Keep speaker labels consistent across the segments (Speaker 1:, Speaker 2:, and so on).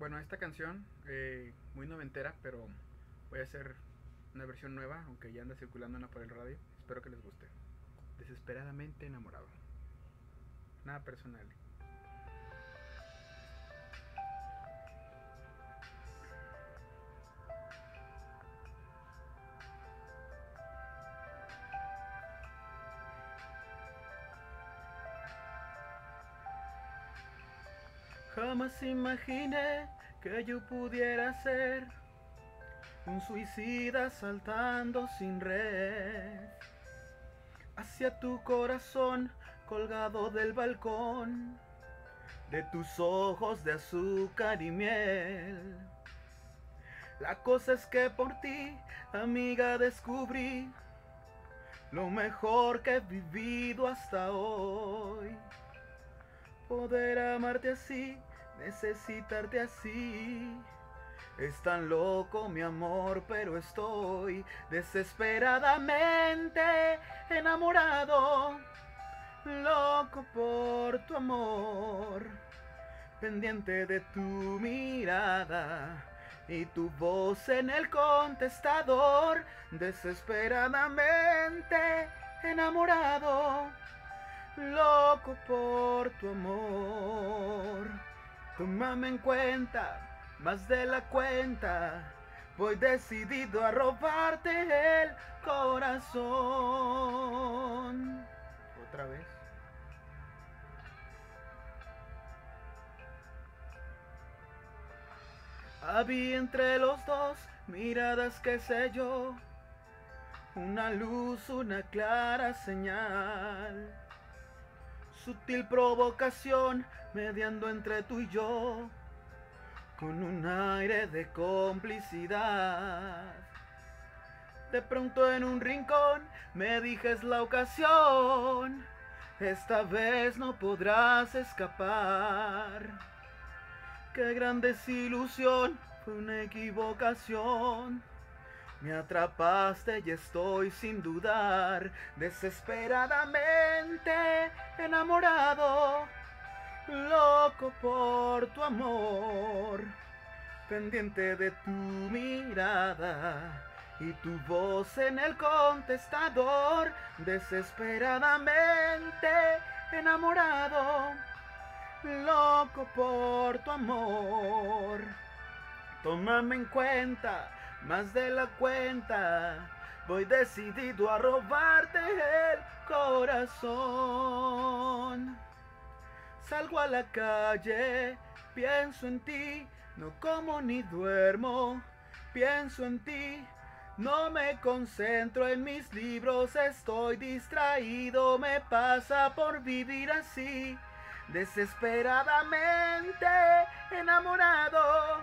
Speaker 1: bueno, esta canción, eh, muy noventera, pero voy a hacer una versión nueva, aunque ya anda circulando una por el radio. Espero que les guste. Desesperadamente enamorado. Nada personal. Jamás imaginé que yo pudiera ser un suicida saltando sin red hacia tu corazón colgado del balcón de tus ojos de azúcar y miel. La cosa es que por ti, amiga, descubrí lo mejor que he vivido hasta hoy. Poder amarte así, necesitarte así. Es tan loco mi amor, pero estoy desesperadamente enamorado, loco por tu amor, pendiente de tu mirada y tu voz en el contestador, desesperadamente enamorado, loco por tu amor. Tómame en cuenta más de la cuenta. Voy decidido a robarte el corazón. Otra vez. Había entre los dos miradas que sé yo, una luz, una clara señal, sutil provocación mediando entre tú y yo con un aire de complicidad. De pronto en un rincón me dijes la ocasión, esta vez no podrás escapar. Qué gran desilusión, fue una equivocación. Me atrapaste y estoy sin dudar, desesperadamente enamorado loco por tu amor, pendiente de tu mirada y tu voz en el contestador, desesperadamente enamorado, loco por tu amor. Tómame en cuenta, más de la cuenta, voy decidido a robarte el corazón. Salgo a la calle, pienso en ti, no como ni duermo, pienso en ti. No me concentro en mis libros, estoy distraído, me pasa por vivir así, desesperadamente enamorado,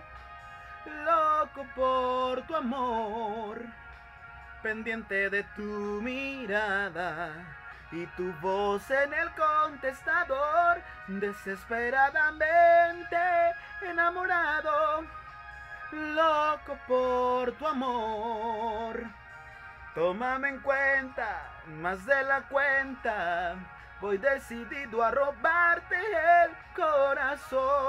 Speaker 1: loco por tu amor, pendiente de tu mirada y tu voz en el contestador, desesperadamente enamorado, loco por tu amor. Tómame en cuenta, más de la cuenta, voy decidido a robarte el corazón.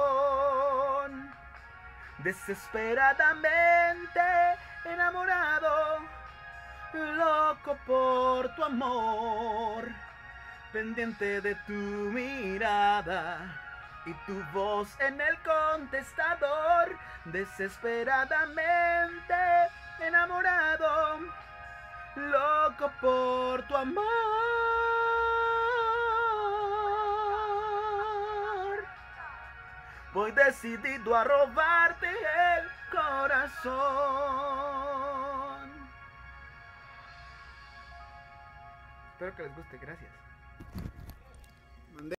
Speaker 1: Desesperadamente enamorado loco por tu amor, pendiente de tu mirada y tu voz en el contestador, desesperadamente enamorado, loco por tu amor. Voy decidido a robarte corazón. Espero que les guste, gracias.